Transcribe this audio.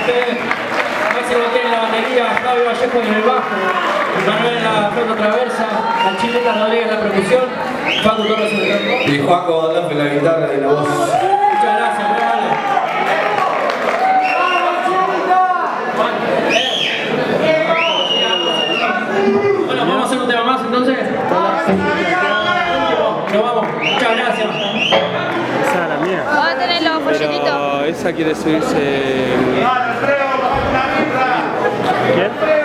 ustedes. Máximo tiene en la batería, Fabio Vallejo en el bajo, Manuel en la flauta traversa, la chileta Rodríguez en la percusión, Facu Torres en el campo. Y Juaco Adolfo en la guitarra y la voz. Muchas gracias, muy amable. Bueno, vamos a hacer un tema más entonces. Nos vamos. Muchas gracias. Esa es la mía. Vamos a tener los folletitos. Pero esa quiere subirse. ¿Quién?